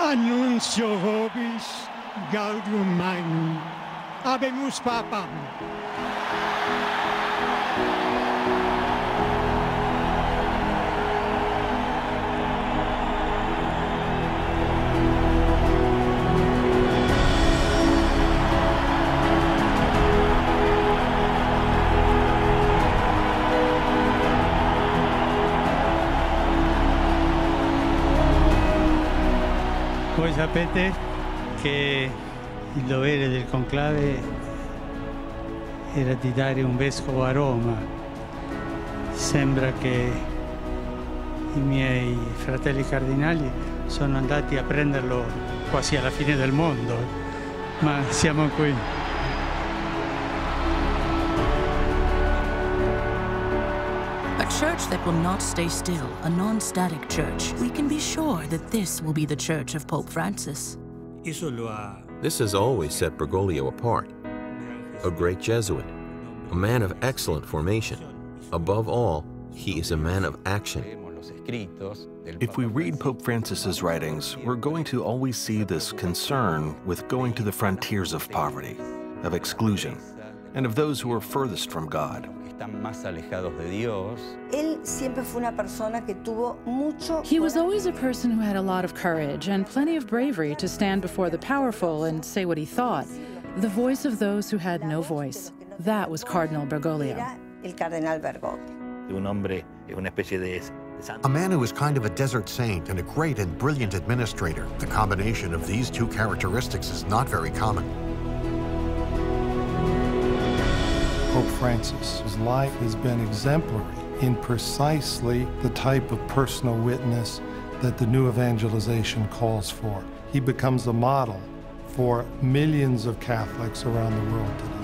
Annuncio vobis gaudium magnum. Habemus papam. Voi sapete che il dovere del conclave era di dare un vescovo a Roma. Sembra che i miei fratelli cardinali sono andati a prenderlo quasi alla fine del mondo, ma siamo qui. Church that will not stay still, a non static church. We can be sure that this will be the church of Pope Francis. Eso lo ha This has always set Bergoglio apart. A great Jesuit, a man of excellent formation. Above all, he is a man of action. If we read Pope Francis's writings, we're going to always see this concern with going to the frontiers of poverty, of exclusion, and of those who are furthest from God. Él siempre fue una persona que tuvo mucho. He was always a person who had a lot of courage and plenty of bravery to stand before the powerful and say what he thought. The voice of those who had no voice. That was Cardinal Bergoglio. El cardenal Bergoglio. un hombre, una especie de A man who is kind of a desert saint and a great and brilliant administrator. The combination of these two characteristics is not very common. Pope Francis. Life has been exemplary in precisely the type of personal witness that the new evangelization calls for. He becomes a model for millions of Catholics around the world today.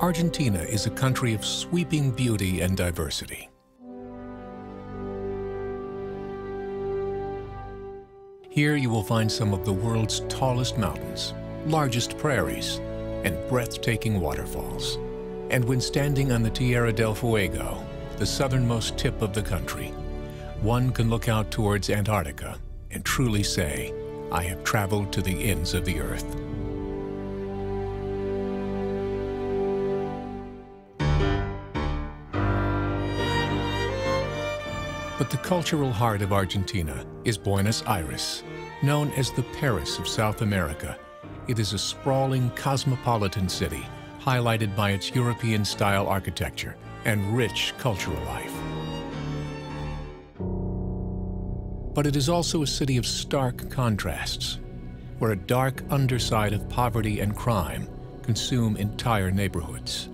Argentina is a country of sweeping beauty and diversity. Here you will find some of the world's tallest mountains, largest prairies, and breathtaking waterfalls. And when standing on the Tierra del Fuego, the southernmost tip of the country, one can look out towards Antarctica and truly say, I have traveled to the ends of the earth. But the cultural heart of Argentina is Buenos Aires, known as the Paris of South America. It is a sprawling cosmopolitan city, highlighted by its European-style architecture and rich cultural life. But it is also a city of stark contrasts, where a dark underside of poverty and crime consume entire neighborhoods.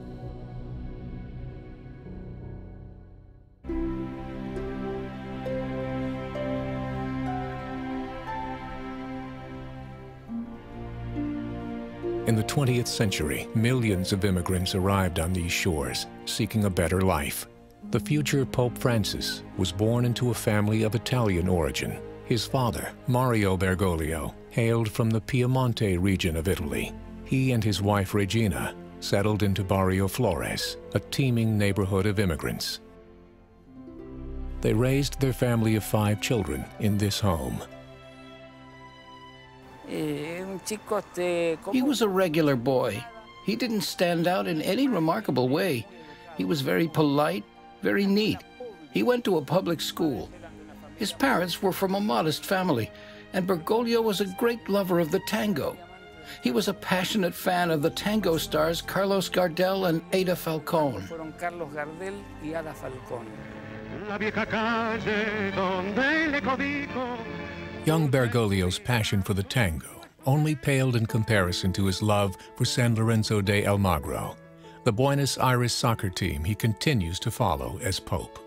In the 20th century, millions of immigrants arrived on these shores, seeking a better life. The future Pope Francis was born into a family of Italian origin. His father, Mario Bergoglio, hailed from the Piemonte region of Italy. He and his wife Regina settled into Barrio Flores, a teeming neighborhood of immigrants. They raised their family of five children in this home. He was a regular boy. He didn't stand out in any remarkable way. He was very polite, very neat. He went to a public school. His parents were from a modest family, and Bergoglio was a great lover of the tango. He was a passionate fan of the tango stars Carlos Gardel and Ada Falcón. Young Bergoglio's passion for the tango only paled in comparison to his love for San Lorenzo de Almagro, the Buenos Aires soccer team he continues to follow as Pope.